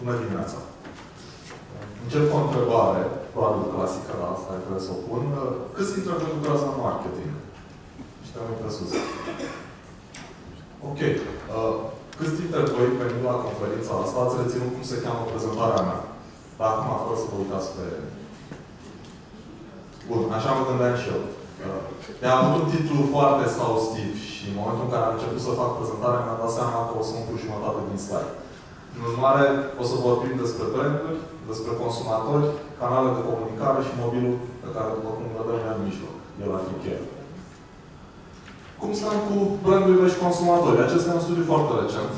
Bună dimineața! Încep cu o întrebare, probabil clasică la asta, care să o pun. Câți dintre voi lucrează în marketing? Și te pe sus. Ok. Uh, câți dintre voi, venind la conferința asta, ați reținut cum se cheamă prezentarea mea? Dar acum, fără să vă uitați pe... Bun, așa mă gândeam și eu. Uh, am avut un titlu foarte exhaustiv și în momentul în care am început să fac prezentarea, mi-am dat seama că o să umplu jumătate din slide. În urmare, o să vorbim despre branduri, despre consumatori, canale de comunicare și mobilul pe care, după cum vedem, e în mijloc. El ar fi cheie. Cum stăm cu brandurile și consumatorii? Acesta e un studiu foarte recent.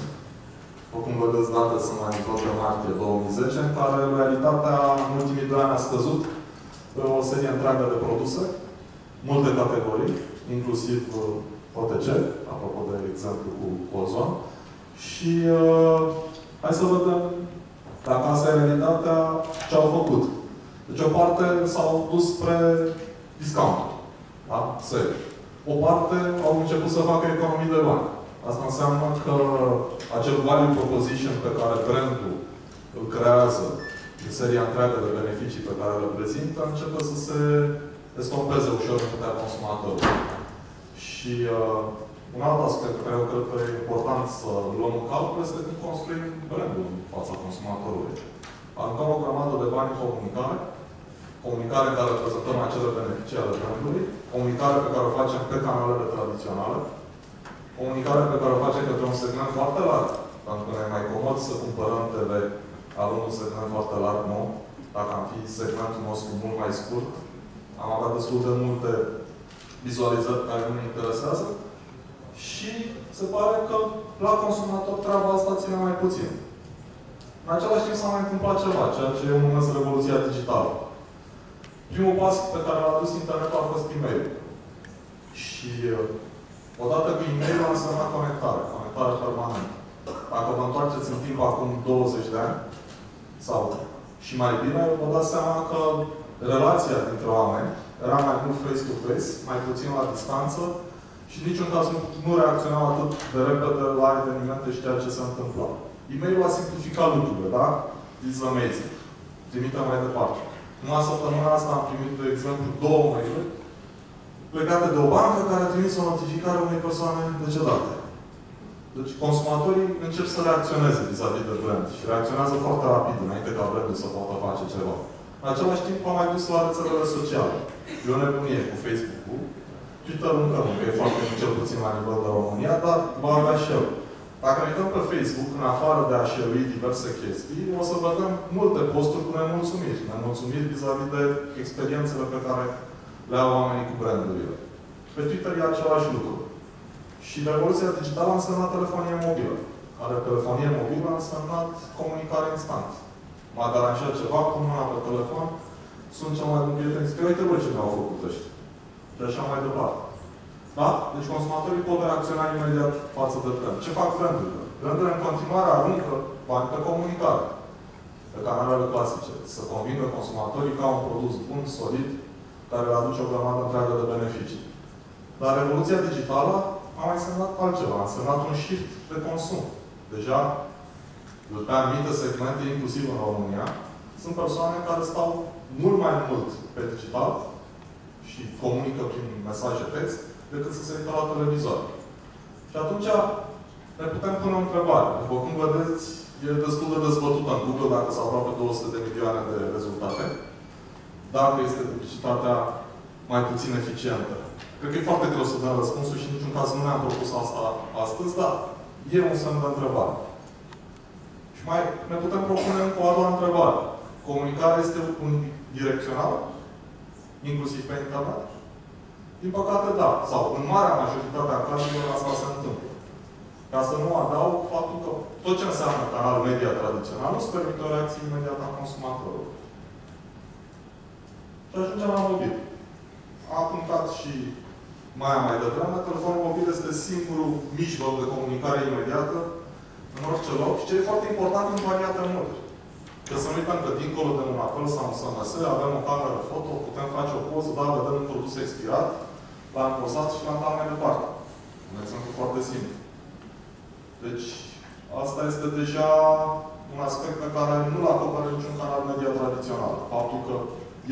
După cum vedeți, date sunt mai tot pe martie 2010, în care realitatea în ultimii doi ani a scăzut pe o serie întreagă de produse, multe categorii, inclusiv uh, OTC, apropo de exemplu cu Ozon, și uh, hai să vedem dacă asta e realitatea, ce au făcut. Deci o parte s-au dus spre discount. Da? Sale. O parte au început să facă economii de bani. Asta înseamnă că acel value proposition pe care brandul îl creează în seria întreagă de beneficii pe care le prezintă, începe să se estompeze ușor în putea consumatorului. Și uh, un alt aspect pe care eu cred că e important să luăm în calcul este cum construim brandul în fața consumatorului. Aruncăm o grămadă de bani în comunicare, comunicare care reprezentăm acele beneficii ale brandului, comunicare pe care o facem pe canalele tradiționale, comunicare pe care o facem către un segment foarte larg, pentru că ne e mai comod să cumpărăm TV având un segment foarte larg nou, dacă am fi segmentul nostru mult mai scurt, am avea destul de multe vizualizări care nu ne interesează și se pare că la consumator treaba asta ține mai puțin. În același timp s-a mai întâmplat ceva, ceea ce eu numesc revoluția digitală. Primul pas pe care l-a adus internetul a fost e-mail. Și uh, odată cu e-mail a însemnat conectare, conectare permanentă. Dacă vă întoarceți în timp acum 20 de ani, sau și mai bine, vă dați seama că relația dintre oameni era mai mult face-to-face, -face, mai puțin la distanță și niciun caz nu, nu reacționau atât de repede la evenimente și ceea ce se întâmpla. E-mailul a simplificat lucrurile, da? It's amazing. Trimitem mai departe. Numai săptămâna asta am primit, de exemplu, două mail legate de o bancă care a trimis o notificare unei persoane decedate. Deci consumatorii încep să reacționeze vis-a-vis -vis de brand și reacționează foarte rapid înainte ca brandul să poată face ceva. În același timp am mai dus la rețelele sociale. E o nebunie cu Facebook-ul. Twitter-ul încă nu, că e foarte cel puțin la nivel de România, dar va avea și el. Dacă ne uităm pe Facebook, în afară de a share diverse chestii, o să vedem multe posturi cu nemulțumiri. Nemulțumiri vis-a-vis de experiențele pe care le au oamenii cu brandurile. Pe Twitter e același lucru. Și revoluția digitală a însemnat telefonie mobilă. Care telefonie mobilă a însemnat comunicare instant. M-a garantat ceva, pun mâna pe telefon, sunt cel mai bun prieten, zic, uite bă ce mi-au făcut ăștia. Și așa mai departe. Da? Deci consumatorii pot reacționa imediat față de brand. Ce fac brandurile? Brandurile în continuare aruncă bani pe comunicare. Pe canalele clasice. Să convingă consumatorii ca un produs bun, solid, care le aduce o grămadă întreagă de beneficii. Dar revoluția digitală a mai semnat altceva. A semnat un shift de consum. Deja, pe anumite segmente, inclusiv în România, sunt persoane care stau mult mai mult pe digital și comunică prin mesaje text decât să se uită la televizor. Și atunci ne putem pune o întrebare. După cum vedeți, e destul de dezbătută în Google dacă sunt aproape 200 de milioane de rezultate. Dacă este publicitatea mai puțin eficientă. Cred că e foarte greu să dăm răspunsul și în niciun caz nu ne-am propus asta astăzi, dar e un semn de întrebare. Și mai ne putem propune încă o a doua întrebare. Comunicarea este unidirecțională? Inclusiv pe internet? Din păcate, da. Sau, în marea majoritate a cazurilor, asta se întâmplă. Ca să nu adaug faptul că tot ce înseamnă canal media tradițional nu permite o reacție imediată a consumatorului. Și ajungem la mobil. A apuntat și mai mai devreme, telefonul mobil este singurul mijloc de comunicare imediată în orice loc și ce e foarte important în variate moduri. Că să nu uităm că dincolo de un apel sau un SMS avem o cameră foto, putem face o poză, da, vedem un produs expirat, l-am posat și l-am dat mai departe. Un exemplu foarte simplu. Deci, asta este deja un aspect pe care nu-l acoperă niciun canal media tradițional. Faptul că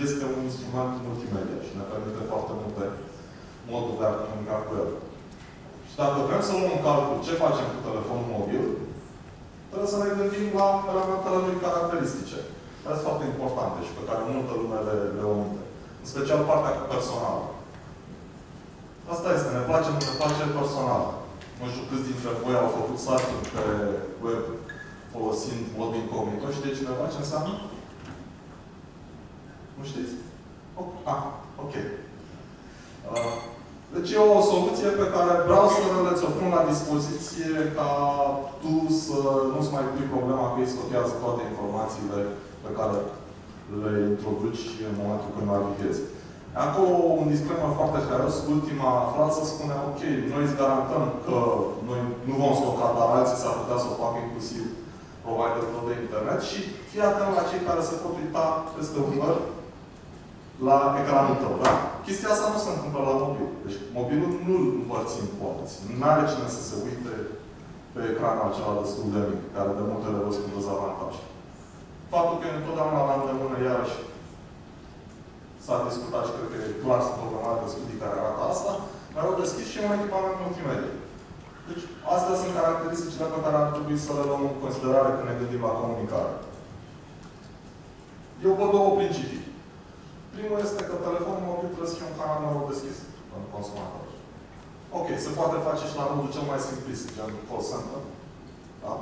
este un instrument multimedia și ne permite foarte multe moduri de a comunica cu el. Și dacă vrem să luăm în calcul ce facem cu telefonul mobil, trebuie să ne gândim la elementele lui caracteristice. Care sunt foarte importante și pe care multă lume le, le omite. În special partea personală. Asta este, ne place, nu ne place personal. Nu știu câți dintre voi au făcut surfing pe web folosind mod incognito. Știe cineva ce înseamnă? Nu știți? Oh, ah, ok. Uh, deci e o soluție pe care browserele ți-o pun la dispoziție ca tu să nu-ți mai pui problema că ei stochează toate informațiile pe care le introduci în momentul când navighezi. Acolo un disclaimer foarte serios, ultima frază spune, ok, noi îți garantăm că noi nu vom stoca, dar alții s-ar putea să o facă inclusiv providerul de internet și fii atent la cei care se pot uita peste un măr la ecranul tău, da? Chestia asta nu se întâmplă la mobil. Deci mobilul nu-l împărțim cu alții. Nu are cine să se uite pe ecranul acela destul de mic, care de multe ori văd cu dezavantaj. Faptul că e întotdeauna la îndemână, iarăși, s-a discutat și cred că e clar sunt programate de studii care arată asta, mi-au deschis și un echipament multimedia. Deci, astea sunt caracteristicile pe care ar trebui să le luăm în considerare când ne gândim la comunicare. Eu văd două principii. Primul este că telefonul mobil trebuie să fie un canal mereu deschis pentru consumator. Ok, se poate face și la modul cel mai simplist, gen call center. Da?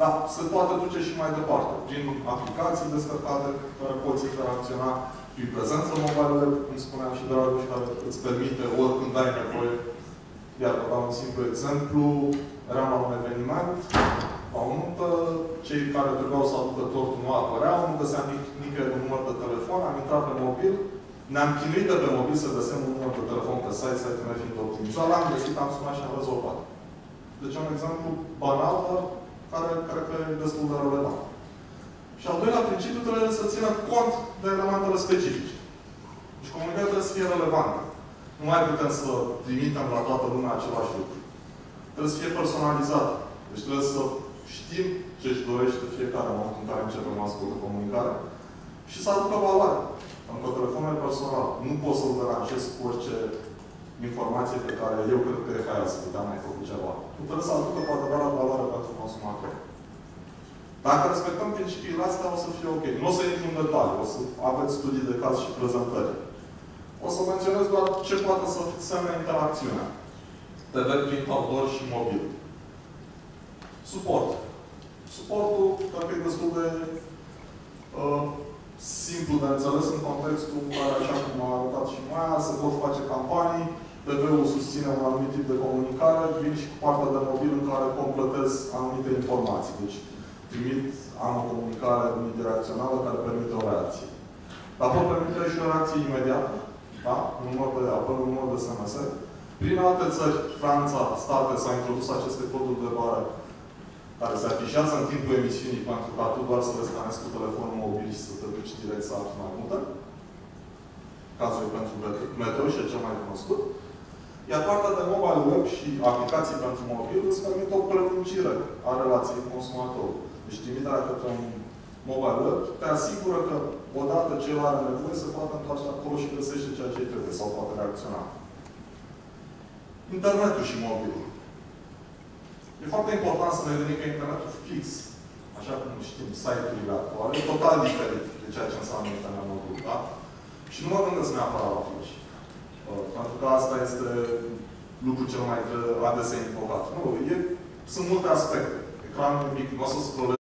Dar se poate duce și mai departe, prin aplicații descărcate care poți interacționa, prin prezență mobile web, cum spuneam și de la și care îți permite oricând ai nevoie. Iar vă dau un simplu exemplu. Eram la un eveniment, la o nuntă, cei care trebuiau să aducă tortul nu apăreau, nu găseam nic nicăieri un număr de telefon, am intrat pe mobil, ne-am chinuit de pe mobil să găsim un număr de telefon pe site, site-ul meu fiind optimizat, l-am găsit, am sunat și am rezolvat. Deci un exemplu banal, dar care cred că e destul de relevant. Și al doilea principiu trebuie să țină cont de elementele specifice. Deci comunicarea trebuie să fie relevantă. Nu mai putem să trimitem la toată lumea același lucru. Trebuie să fie personalizat. Deci trebuie să știm ce își dorește fiecare în momentul în care începem astfel de comunicare și să aducă valoare. Pentru că telefonul e personal. Nu pot să-l deranjez cu orice informație pe care eu cred că e haia să puteam mai făcut ceva. Tu trebuie să aducă cu adevărat valoare pentru consumator. Dacă respectăm principiile astea, o să fie ok. Nu o să intru în detaliu, o să aveți studii de caz și prezentări. O să menționez doar ce poate să semne interacțiunea. TV prin outdoor și mobil. Suport. Suportul, cred că e destul de uh, simplu de înțeles în contextul în care, așa cum a arătat și Maia, se pot face campanii, TV-ul susține un anumit tip de comunicare, vin și cu partea de mobil în care completez anumite informații. Deci, trimit, am o comunicare unidirecțională care permite o reacție. Dar pot permite și o reacție imediată, da? Un număr de apel, un număr de SMS. Prin alte țări, Franța, state, s-au introdus aceste coduri de bară care se afișează în timpul emisiunii pentru ca tu doar să le scanezi cu telefonul mobil și să te duci direct să afli mai multe. Cazul e pentru meteo și e cel mai cunoscut. Iar partea de mobile web și aplicații pentru mobil îți permit o prelungire a relației cu consumatorul. Deci trimiterea către un mobile web te asigură că odată ce el are nevoie se poate întoarce acolo și găsește ceea ce îi trebuie sau poate reacționa. Internetul și mobilul. E foarte important să ne gândim că internetul fix, așa cum știm, site-urile actuale, e total diferit de ceea ce înseamnă internet mobil, da? Și nu mă gândesc neapărat la flash. Uh, pentru că asta este lucrul cel mai adesea invocat. Nu, e, sunt multe aspecte. Ecranul mic, nu o să scrollez